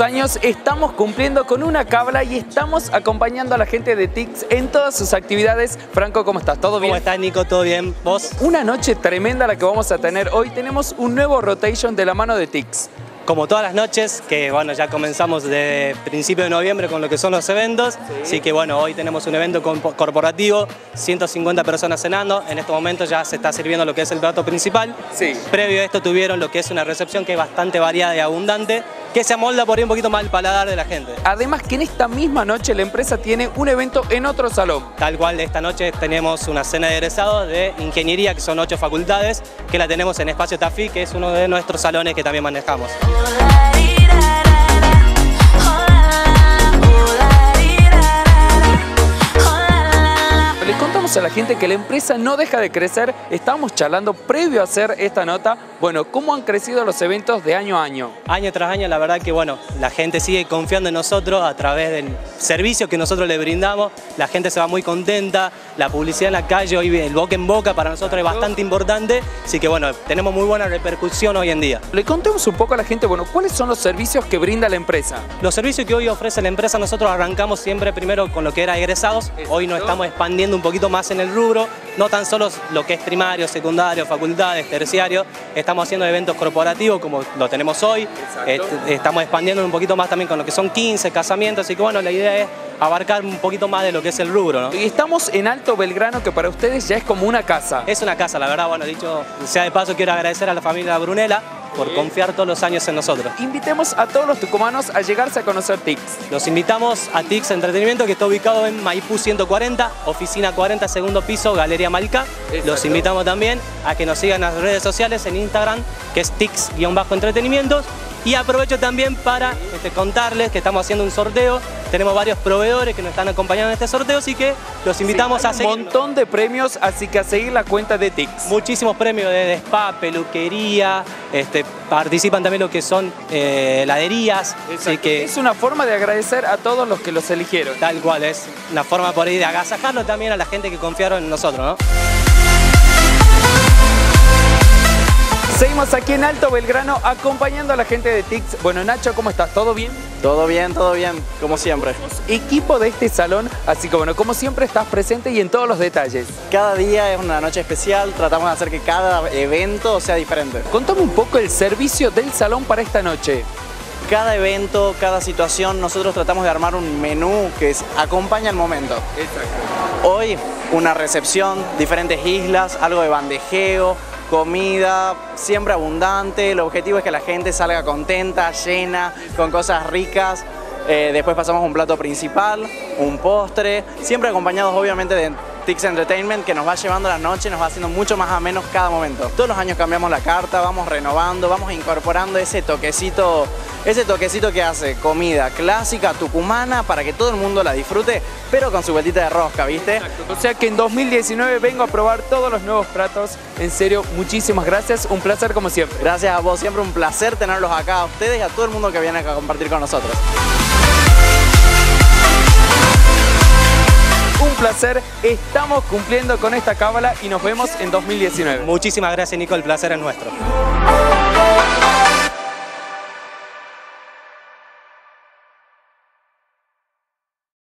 años estamos cumpliendo con una cábala y estamos acompañando a la gente de TICS en todas sus actividades. Franco, ¿cómo estás? ¿Todo bien? ¿Cómo estás, Nico? ¿Todo bien? ¿Vos? Una noche tremenda la que vamos a tener hoy. Tenemos un nuevo rotation de la mano de TICS como todas las noches, que bueno, ya comenzamos de principio de noviembre con lo que son los eventos, así que bueno, hoy tenemos un evento corporativo, 150 personas cenando, en este momento ya se está sirviendo lo que es el plato principal, sí. previo a esto tuvieron lo que es una recepción que es bastante variada y abundante, que se amolda por ahí un poquito más el paladar de la gente. Además que en esta misma noche la empresa tiene un evento en otro salón. Tal cual, esta noche tenemos una cena de egresados de ingeniería, que son ocho facultades, que la tenemos en Espacio Tafí, que es uno de nuestros salones que también manejamos. A la gente que la empresa no deja de crecer. Estamos charlando previo a hacer esta nota, bueno, cómo han crecido los eventos de año a año. Año tras año, la verdad que bueno, la gente sigue confiando en nosotros a través del servicio que nosotros le brindamos. La gente se va muy contenta, la publicidad en la calle, hoy el boca en boca para nosotros es bastante importante. Así que bueno, tenemos muy buena repercusión hoy en día. Le contemos un poco a la gente, bueno, ¿cuáles son los servicios que brinda la empresa? Los servicios que hoy ofrece la empresa, nosotros arrancamos siempre primero con lo que era egresados. Hoy nos estamos expandiendo un poquito más en el rubro, no tan solo lo que es primario, secundario, facultades, terciario, estamos haciendo eventos corporativos como lo tenemos hoy, este, estamos expandiendo un poquito más también con lo que son 15 casamientos, así que bueno, la idea es abarcar un poquito más de lo que es el rubro. ¿no? Y estamos en Alto Belgrano, que para ustedes ya es como una casa. Es una casa, la verdad, bueno, dicho sea de paso, quiero agradecer a la familia Brunella, por confiar todos los años en nosotros. Invitemos a todos los tucumanos a llegarse a conocer TIX. Los invitamos a TIX Entretenimiento que está ubicado en Maipú 140, oficina 40, segundo piso, Galería Malca. Los invitamos también a que nos sigan en las redes sociales en Instagram, que es TIX-entretenimientos. Y aprovecho también para este, contarles que estamos haciendo un sorteo tenemos varios proveedores que nos están acompañando en este sorteo, así que los invitamos a seguir. Un montón de premios, así que a seguir la cuenta de TIX. Muchísimos premios de spa, peluquería, este, participan también lo que son eh, heladerías. Así que es una forma de agradecer a todos los que los eligieron. Tal cual, es una forma por ahí de agasajarlo también a la gente que confiaron en nosotros, ¿no? Seguimos aquí en Alto Belgrano acompañando a la gente de TIX. Bueno, Nacho, ¿cómo estás? ¿Todo bien? Todo bien, todo bien, como siempre. Equipo de este salón, así que bueno, como siempre estás presente y en todos los detalles. Cada día es una noche especial, tratamos de hacer que cada evento sea diferente. Contame un poco el servicio del salón para esta noche cada evento, cada situación, nosotros tratamos de armar un menú que acompaña el momento. Exacto. Hoy una recepción, diferentes islas, algo de bandejeo, comida siempre abundante, el objetivo es que la gente salga contenta, llena, con cosas ricas. Eh, después pasamos un plato principal, un postre, siempre acompañados obviamente de Tix Entertainment que nos va llevando la noche, nos va haciendo mucho más a menos cada momento. Todos los años cambiamos la carta, vamos renovando, vamos incorporando ese toquecito, ese toquecito que hace comida clásica tucumana para que todo el mundo la disfrute, pero con su vueltita de rosca, ¿viste? O sea que en 2019 vengo a probar todos los nuevos platos. En serio, muchísimas gracias, un placer como siempre. Gracias a vos, siempre un placer tenerlos acá a ustedes y a todo el mundo que viene a compartir con nosotros. Placer. Estamos cumpliendo con esta cábala y nos vemos en 2019. Muchísimas gracias, Nico. El placer es nuestro.